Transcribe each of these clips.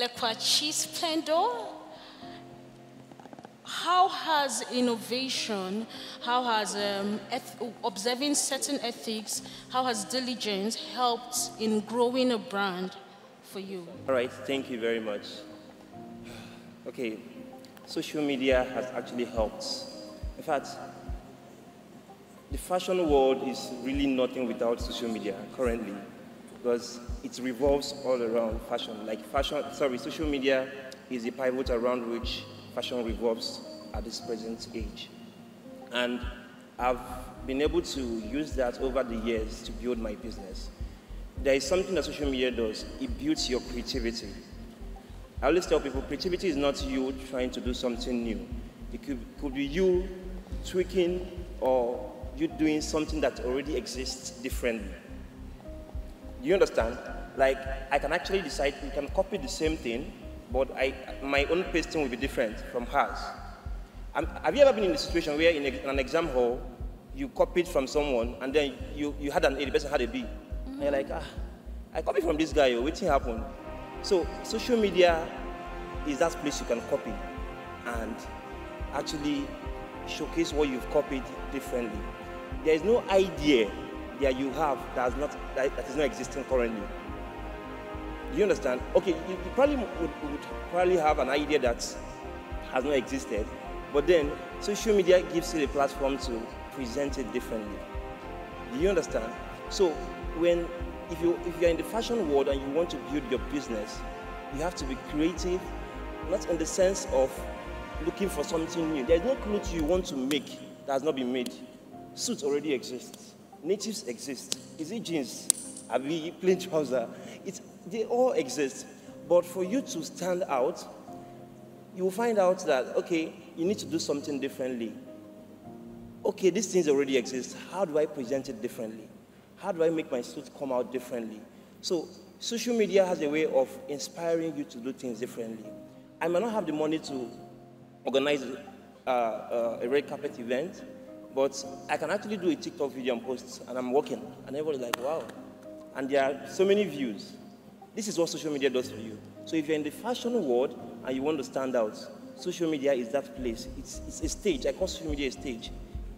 Elekwachi Splendour. How has innovation, how has um, observing certain ethics, how has diligence helped in growing a brand for you? All right, thank you very much. Okay, social media has actually helped. In fact, the fashion world is really nothing without social media currently because it revolves all around fashion. Like fashion, sorry, social media is the pivot around which fashion revolves at this present age. And I've been able to use that over the years to build my business. There is something that social media does. It builds your creativity. I always tell people creativity is not you trying to do something new. It could, could be you tweaking or you doing something that already exists differently. You understand? Like, I can actually decide, we can copy the same thing, but I, my own pasting will be different from hers. Have you ever been in a situation where in, a, in, an exam hall, you copied from someone and then you, you had an A, the person had a B? Mm-hmm. And you're like, ah, I copied from this guy, waiting happened. So social media is that place you can copy and actually showcase what you've copied differently. There is no idea that you have that is not, that, is not existing currently. Do you understand? Okay, you, you probably would, would, probably have an idea that has not existed, but then social media gives you a platform to present it differently. Do you understand? So when if you if you're in the fashion world and you want to build your business, you have to be creative, not in the sense of looking for something new. There's no clothes you want to make that has not been made. Suits already exist. Natives exist. Is it jeans? Are we plain trouser? It's, they all exist. But for you to stand out, you will find out that, okay, you need to do something differently. Okay, these things already exist. How do I present it differently? How do I make my suit come out differently? So social media has a way of inspiring you to do things differently. I may not have the money to organize uh, uh, a red carpet event, but I can actually do a TikTok video and post, and I'm working, and everybody's like, wow. And there are so many views. This is what social media does for you. So if you're in the fashion world and you want to stand out, social media is that place. It's, it's a stage. I call social media a stage.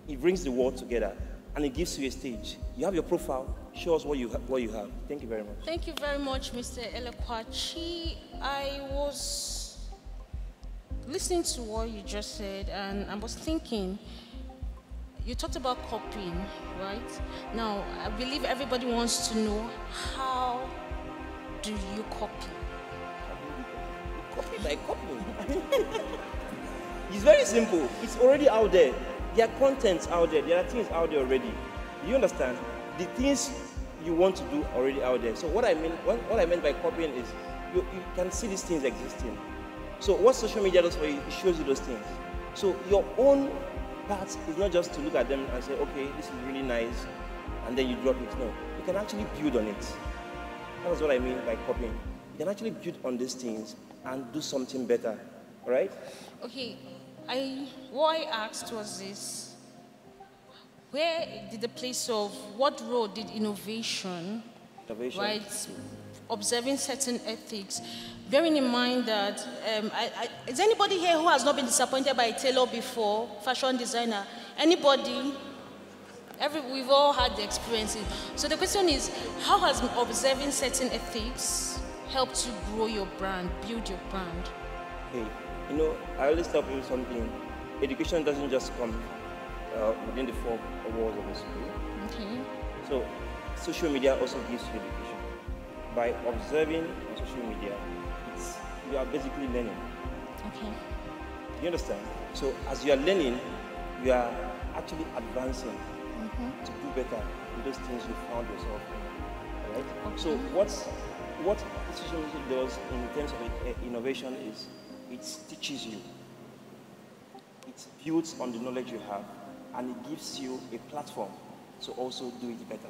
It brings the world together, and it gives you a stage. You have your profile. Show us what you, what you have. Thank you very much. Thank you very much, Mr. Elekwachi. I was listening to what you just said, and I was thinking, you talked about copying, right? Now, I believe everybody wants to know how do you copy? Copy by copy. it's very simple. It's already out there. There are contents out there. There are things out there already. You understand? The things you want to do already out there. So what I mean, what, what I meant by copying is you, you can see these things existing. So what social media does for you, it shows you those things. So your own part is not just to look at them and say, okay, this is really nice, and then you drop it. No, you can actually build on it. That's what I mean by copying. You can actually build on these things and do something better. All right? Okay. I what I asked was this. Where did the place of what role did innovation, innovation. right, observing certain ethics, bearing in mind that um, I, I, is anybody here who has not been disappointed by a tailor before, fashion designer? Anybody? Every, we've all had the experiences. So the question is, how has observing certain ethics helped you grow your brand, build your brand? Hey, you know, I always tell people something. Education doesn't just come uh, within the four walls of the school. Okay. So social media also gives you education. By observing on social media, it's, you are basically learning. Okay. You understand? So as you are learning, you are actually advancing mm-hmm. to do better in those things you found yourself in. Right? Okay. So what's what social media does in terms of uh, innovation is it teaches you. It builds on the knowledge you have and it gives you a platform to also do it better.